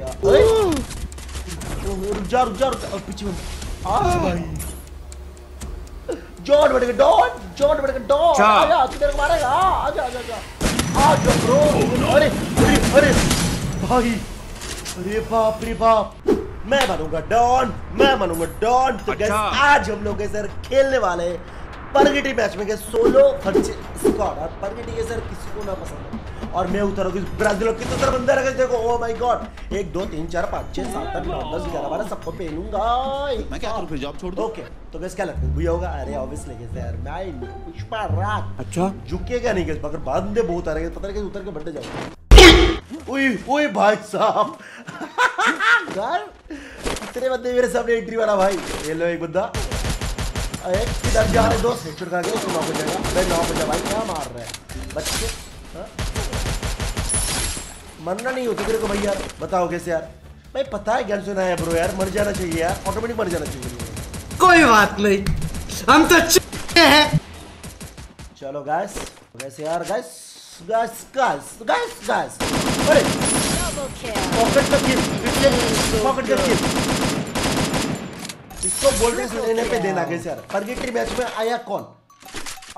क्या? अरे रुक जा रुक जा रुक जा। पीछे आ भाई। जॉन बड़े डॉन जॉन बड़े डॉन। अच्छा। आजा तू मेरे को मारेगा। आ आजा आजा आजा। आ जा ब्रो। अरे अरे अरे। भाई अरे बाप रे बाप। मैं बनूँगा डॉन मैं बनूँगा डॉन। तो अच्छा। आज हम लोग सर खेलने वाले हैं। परगेटी मैच में के सोलो स्क्वाड और परगेटी के सर किसी को ना पसंद है। और मैं उतरूँगी ब्राज़ील और कितने सारे बंदे रखे देखो ओ माय गॉड एक दो तीन चार पाँच छह सात आठ नौ दस ग्यारह बारह सबको पहनूँगा। मैं क्या करूँ फिर जॉब छोड़ दूँ? ओके तो गैस क्या लगता है? भैया होगा? अरे ऑब्वियसली गैस यार मैं पुष्पा रात अच्छा। झुकेगा नहीं गैस मगर बंदे बहुत आ रहे हैं पता नहीं कैसे उतर के बढ़ते जाओ ओए ओए भाई साहब। यार इतने बंदे मेरे सामने एंट्री वाला भाई। ये लो एक बंदा। एक जा रहे दोस्त? हेडशॉट खा के उसको हो जाएगा हो भाई क्या मार रहा है? बच्चे हाँ? मरना नहीं होता तेरे को भाई यार। बताओ कैसे यार? भाई पता है ज्ञान सुना है ब्रो यार मर जाना चाहिए यार ऑटोमेटिक मर जाना चाहिए। कोई बात नहीं। हम तो हैं। चलो गैस वैसे यार guys guys guys guys guys अरे! पॉकेट का किल पॉकेट का किल इसको बोल्टेज लेने पे देना कैसे यार। परगेटरी मैच में आया कौन?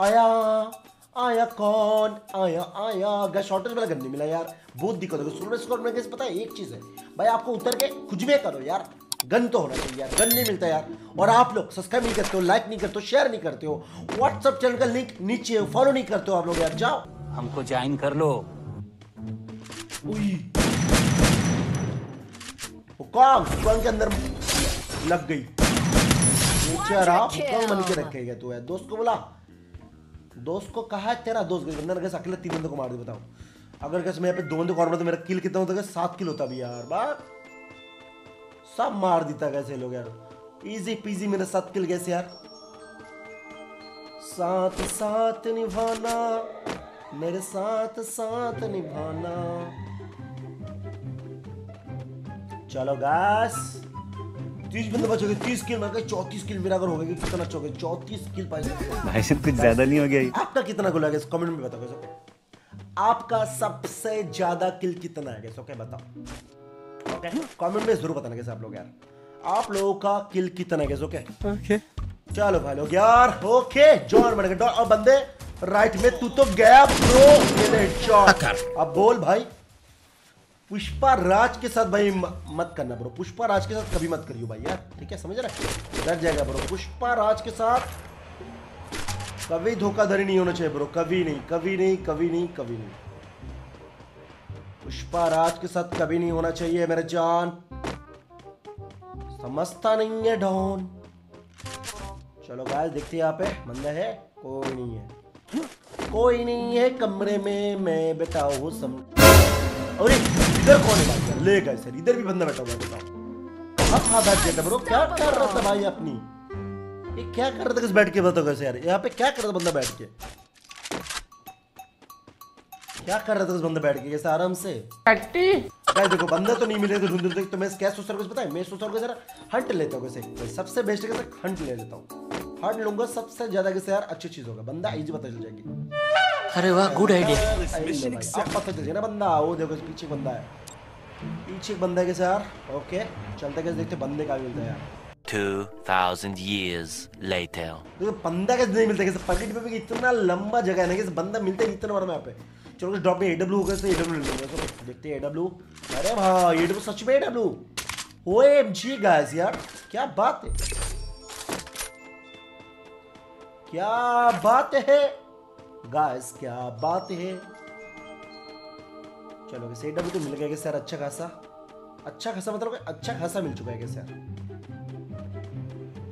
आया आया कौन? आया आया। गैस शॉर्टेज वाला गन नहीं मिला यार। बहुत दिक्कत है। सोलर स्कोर में कैसे पता है एक चीज़ है। भाई आपको उतर के कुछ भी करो यार। गन तो होना चाहिए यार। गन नहीं मिलता यार। और आप लोग सब्सक्राइब नहीं करते हो लाइक नहीं करते हो शेयर नहीं करते हो व्हाट्सएप चैनल का लिंक नीचे फॉलो नहीं करते हो आप लोग यार। जाओ। हमको ज्वाइन कर लो। कौन? कौन के अंदर लग गई? नीचे रहा कौन बन के रखेगा तू है दोस्त को बोला। दोस्त को कहा है, तेरा दोस्त बंदा कैसे अकेले तीन बंदे को मार दे, बताओ। अगर कैसे मैं यहाँ पे दो बंदे को मार तो मेरा किल कितना होता है? सात किल होता भी यार बात सब मार देता कैसे लोग यार। इजी पीजी मेरे सात किल कैसे यार? साथ साथ निभाना, मेरे साथ साथ निभाना। चलो गैस तीस बंदे बचोगे तीस किल मैं चौतीस किल मेरा अगर हो गया कितना अच्छा हो गया चौतीस भाई साहब कुछ ज़्यादा नहीं हो गया आपका कितना है गैस कमेंट में बताओ आपका सबसे ज़्यादा किल कितना है गैस ओके बताओ। ओके कमेंट में ज़रूर बताना गैस आप लोग यार। आप लोगों का किल कितना है गैस ओके? ओके। चलो भाई लोग यार ओके जॉन बन गए। और बंदे राइट में तू तो गया ब्रो ये ले अब बोल भाई। पुष्पा राज के साथ भाई मत करना ब्रो। पुष्पा राज के साथ कभी मत करियो भाई, यार। ठीक है, समझ रहा डर जाएगा ब्रो। पुष्पा राज के साथ कभी धोखाधड़ी नहीं होना चाहिए ब्रो। कभी नहीं कभी नहीं कभी नहीं कभी नहीं। पुष्पा राज के साथ कभी नहीं होना चाहिए, मेरे जान। समझता नहीं है डॉन चलो गाइस देखते हैं यहाँ पे। बंदा है? कोई नहीं है। कोई नहीं है कमरे में, मैं बैठा हूँ सम अरे! इधर कौन है भाई? ले गए सर इधर भी बंदा बैठा हुआ है बताओ कहाँ था बैठ गया ब्रो क्या कर रहा था भाई अपनी? ये क्या कर रहा था? किस बैठ के बताओ कैसे यार यहाँ पे क्या कर रहा था बंदा बैठ के? क्या कर रहा था उस बंदा बैठ के कैसे आराम से? गाइस देखो बंदा तो नहीं मिले तो ढूंढ ढूंढ तो मैं क्या सोच रहा हूँ पता है मैं सोच रहा हूँ जरा हंट लेता हूँ कैसे? सबसे बेस्ट कैसे हंट ले लेता हूँ। हंट लूँगा सबसे ज़्यादा कैसे यार अच्छी चीज़ होगा बंदा इजी पता चल जाएगी। अरे वाह गुड आइडिया पता चल जाए ना बंदा वो देखो पीछे बंदा है पीछे बंदा है कैसे यार ओके चलते कैसे देखते बंदे का मिलता है यार 2,000 years later. देखो बंदा कैसे नहीं मिलता? कैसे पॉकेट में भी इतना लंबा जगह है ना कैसे बंदा मिलता ही इतना बड़ा मैप है। चलो ड्रॉप में एडब्ल्यू होगा तो एडब्ल्यू ले लेंगे। चलो देखते हैं एडब्ल्यू अरे भाई एडब्ल्यू सच में एडब्ल्यू ओएमजी गाइस यार क्या बात है? क्या बात है? गाइस क्या बात है चलो वैसे एडब्ल्यू तो मिल गया कैसे यार अच्छा खासा अच्छा खासा मतलब अच्छा खासा मिल चुका है कैसे यार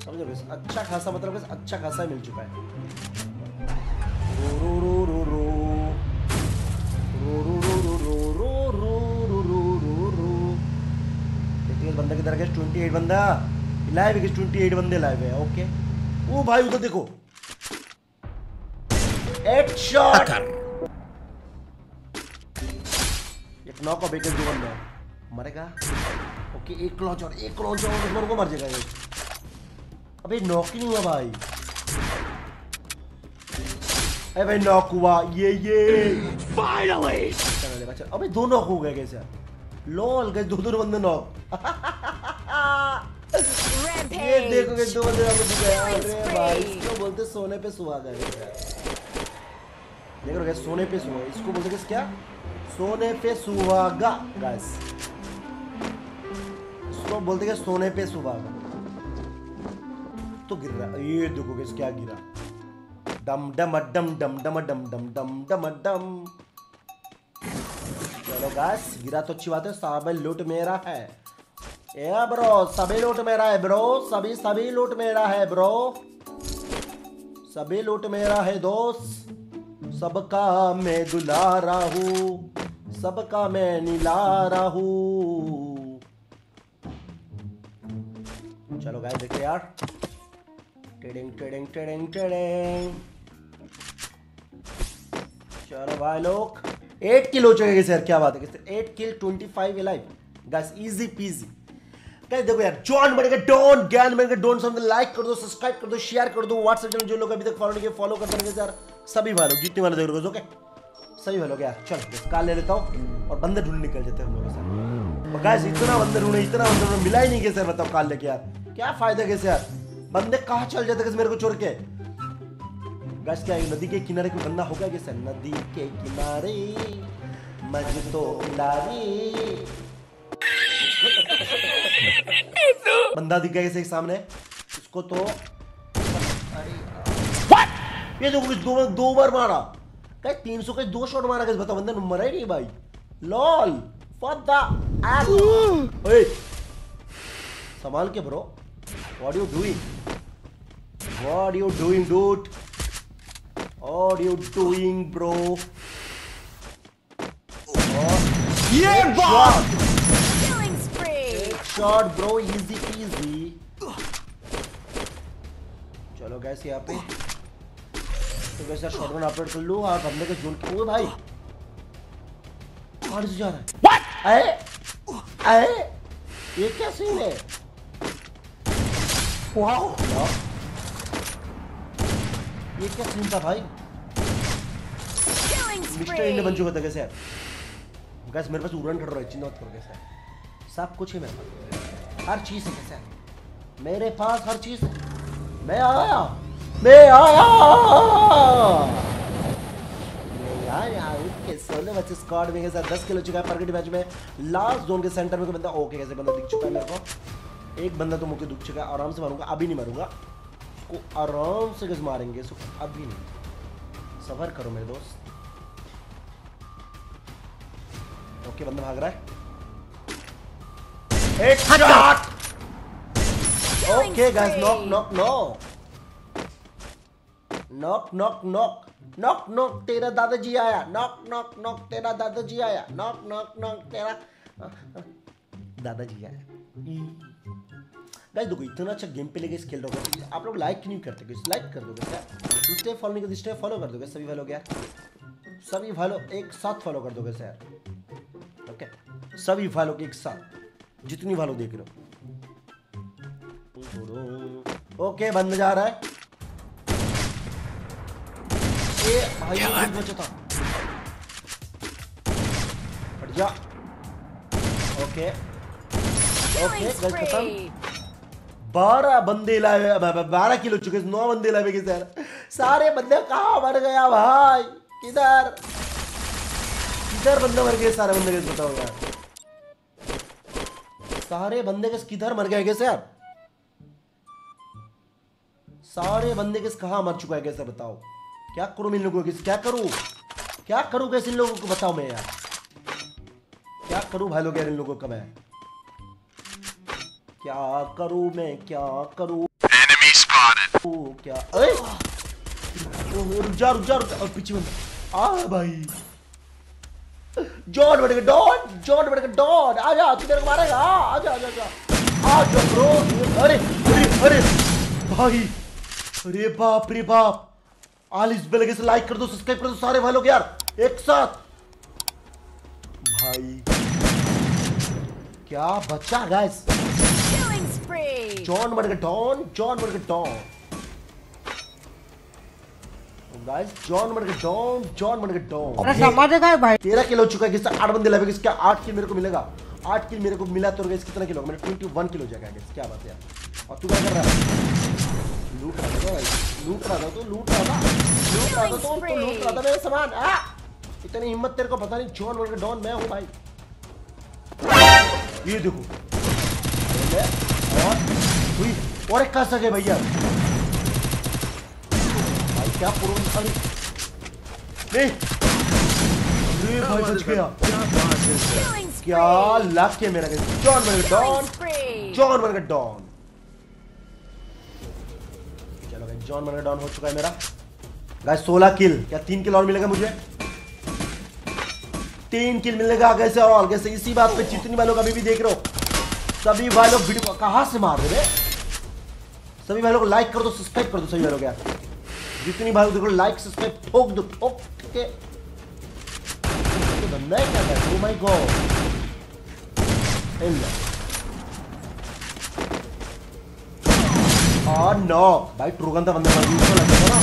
समझो guys, अच्छा खासा मतलब अच्छा खासा मिल चुका है बंदा किधर गया 28 बंदा लाइव है 28 बंदे लाइव है ओके ओ भाई उधर देखो एक शॉट एक नॉक ऑफ़ एक दो बंदा है। मरेगा? ओके एक लॉन्च और एक लॉन्च और दुश्मन को मर जाएगा ये। अबे नॉक ही नहीं हुआ भाई। अरे भाई नॉक हुआ। ये ये। फाइनली अबे दो नॉक हो गए कैसे? यार लोल गए दो दो बंदे नॉक ये देखो गए दो बंदे नॉक हो गए। अरे भाई. इसको बोलते सोने पे सुहागा है। देख रहे हो सोने पे सुहागा इसको बोलते किस क्या? सोने पे सुहागा गाइस इसको बोलते क्या सोने पे सुहागा. तो गिर रहा है। ये देखो guys, क्या गिरा। डम डम डम डम डम डम डम डम डम डम. चलो गाइस गिरा तो अच्छी बात है साबे लूट मेरा है। ए ब्रो सभी लूट मेरा है ब्रो सभी सभी लूट मेरा है ब्रो सभी लूट मेरा है दोस्त। सबका मैं दुलारा हूँ, सबका मैं निलारा हूँ। चलो गाइस देखते यार। टेडिंग टेडिंग टेडिंग टेडिंग। चलो भाई लोग एट किल हो चुके सर क्या बात है eight kill twenty five live guys easy peasy guys देखो यार जॉन बनेगा डोंट ज्ञान बनेगा डोंट समथिंग लाइक कर दो सब्सक्राइब कर दो शेयर कर दो व्हाट्सएप चैनल जो लोग अभी तक फॉलो नहीं किए फॉलो कर देंगे यार सभी लोग, जितने वाले देख ओके सभी भाई लोग, यार, चलो कार ले लेता हूँ और बंदे ढूंढ निकल जाते हैं हम लोग गाइस इतना बंदे ढूंढे, इतना बंदे ढूंढे, मिला ही नहीं कैसे बताओ कार लेके, यार। क्या फ़ायदा कैसे यार? बंदे कहाँ चल जाते कैसे मेरे को छोड़ के? गाइस क्या नदी के किनारे कोई बंदा होगा कैसे नदी के किनारे मज तो बंदा दिख गया कैसे सामने इसको तो यार। ये देखो दो दो बार मारा। क्या तीन सौ का दो शॉट मारा कैसे बताओ बंदा मरा ही नहीं भाई। लॉल फॉर द ओए। संभाल के bro what you doing what you doing dude What you doing bro ये spree. shot, bro. Easy peasy. चलो गैस यहाँ पे। तो वैसे शॉटगन अपलोड कर लूँ और बंदे के जोन ओए भाई। कहाँ से जा रहा है अरे अरे ये क्या सीन है? वाओ ये क्या सीन था भाई? मिस्टर इंडिया बन चुका था कैसे? यार गैस मेरे पास उड़न ठड़ रहा है चिंता मत करो कैसे? सब कुछ है मेरे पास। हर चीज़ है कैसे? मेरे पास हर चीज़ है। मैं आया। आया के सोने बच्चे स्क्वाड में के साथ 10 किलो चुका है परगट मैच में लास्ट जोन के सेंटर में कोई बंदा ओके कैसे बंदा दिख चुका है मेरे को एक बंदा तो मुझे दुख चुका है आराम से मारूँगा अभी नहीं मारूँगा उसको आराम से कैसे मारेंगे इसको अभी नहीं सफ़र करो मेरे दोस्त ओके बंदा भाग रहा है headshot Killing okay guys knock knock knock knock knock knock knock knock तेरा दादाजी आया. नॉक नॉक नॉक तेरा दादाजी आया. नॉक नॉक नॉक तेरा दादाजी आया। गाइस देखो, इतना अच्छा गेम पे लेके खेल रहा हूँ आप लोग लाइक नहीं करते कुछ लाइक कर दोगे क्या? स्टे फॉलो नहीं करते स्टे फॉलो कर दोगे सभी फॉलो क्या? सभी फॉलो एक साथ फॉलो कर दोगे सर ओके सभी फॉलो एक साथ। जितनी फॉलो देख रहे हो। ओके बंद जा रहा है। ये भाई ये बचा था हट जा ओके ओके Killing खत्म. बारह बंदे लाए बारह किलो चुके नौ बंदे लाए कि सर सारे बंदे कहाँ मर गया भाई किधर किधर बंदे मर गए सारे बंदे कैसे बताओ यार सारे बंदे किस किधर मर गए कैसे यार सारे बंदे किस कहाँ मर चुका है कैसे बताओ क्या करूँ मैं इन लोगों को? क्या करूँ? क्या करूँ कैसे इन लोगों को बताओ मैं यार? क्या करूँ भाई लोग यार इन लोगों का मैं? क्या करूँ मैं? क्या करूँ? क्या? अरे रुक जा रुक जा रुक जा। पीछे बंदा। आ भाई। जॉन बढ़ेगा डॉन। जॉन बढ़ेगा डॉन। आ जा तू मेरे को मारेगा। आ जा आ जा। आ जा ब्रो। अरे अरे अरे। भाई। अरे बाप रे बाप। आल इस बेल से लाइक कर दो सब्सक्राइब कर दो सारे भाई लोग यार एक साथ। भाई। क्या बच्चा गाइस spree. जॉन बढ़ेगा डॉन जॉन बढ़ेगा Don guys John Don John Don अरे समझ गए भाई। तेरह किलो चुका है किसका आठ बंदे लगे किसका आठ किल मेरे को मिलेगा? आठ किल मेरे को मिला तो गैस कितना किलो? मैंने ट्वेंटी वन किलो जाएगा गैस क्या बात है यार। और तू क्या कर रहा है? लूट रहा था भाई लूट रहा था तो लूट रहा था लूट रहा था तो तो लूट रहा था मेरा सामान आ इतनी हिम्मत तेरे को पता नहीं जॉन वर्ग डॉन मैं हूँ भाई ये देखो ये और हुई और एक कहा सके भैया भाई क्या पूरा अरे नहीं अरे भाई बच गया क्या लक है मेरा जॉन वर्ग Killing डॉन. जॉन वर्ग डॉन चलो भाई जॉन वर्ग डॉन हो चुका है मेरा। गाइस 16 किल क्या तीन किल और मिलेगा मुझे? तीन किल मिलेगा कैसे और कैसे इसी बात पे जितनी भाई लोग अभी भी देख रहे हो, सभी भाई लोग वीडियो कहाँ से मार रहे सभी भाई लोग लाइक कर दो सब्सक्राइब कर दो, सभी भाई लोग यार। जितनी भाई देखो लाइक सब्सक्राइब ठोक दो, ठोक के। तो बंदा क्या कर माय गॉड और नो भाई ट्रूगन था बंदे का यूज़ लग गया ना।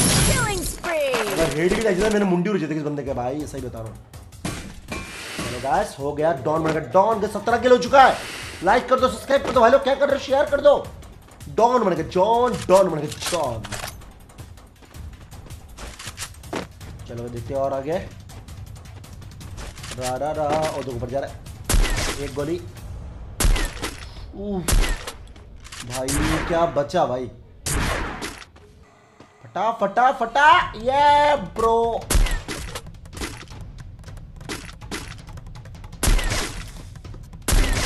हेड भी जाता मैंने मुंडी उड़ जाती किस बंदे के भाई सही बता रहा हूँ। चलो गाइस हो गया डॉन बन गया। डॉन के 17 किलो हो चुका है। लाइक कर दो सब्सक्राइब कर दो भाई लोग क्या कर रहे हो? शेयर कर दो। डॉन बन गया जॉन डॉन बन गया जॉन चलो देखते हैं और आगे। रा रा रा और दो ऊपर जा रहा है। एक गोली। उफ, भाई क्या बचा भाई? फटा फटा फटा। ये ब्रो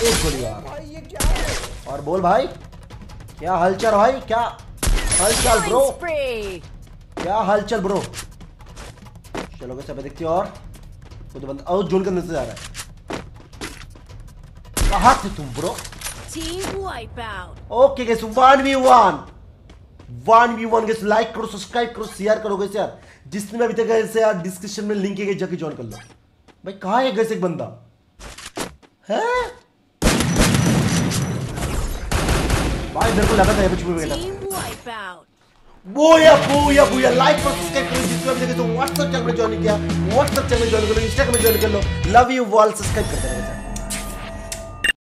एक गोली भाई ये क्या है? और बोल भाई क्या हलचल भाई क्या हलचल ब्रो क्या हलचल ब्रो चलो कैसे पे देखते और। वो तो बंदा और जोन के अंदर से जा रहा है। कहा थे तुम bro Team wipeout. Okay guys one v one one v one guys like करो सब्सक्राइब करो शेयर करो गैस यार। जिसने भी अभी तक ऐसे यार डिस्क्रिप्शन में लिंक है जाके ज्वाइन कर लो। भाई कहाँ है गैस एक बंदा? है? भाई मेरे को लगा था ये कुछ भी बेटा। Team wipeout. बोया बोया बोया लाइक करो सब्सक्राइब करो जिसने अभी तक तो व्हाट्सएप चैनल में ज्वाइन किया व्हाट्सएप चैनल में ज्वाइन कर लो इंस्टाग्राम में ज्वाइन कर लो। लव यू ऑल सब्सक्राइब करते रहो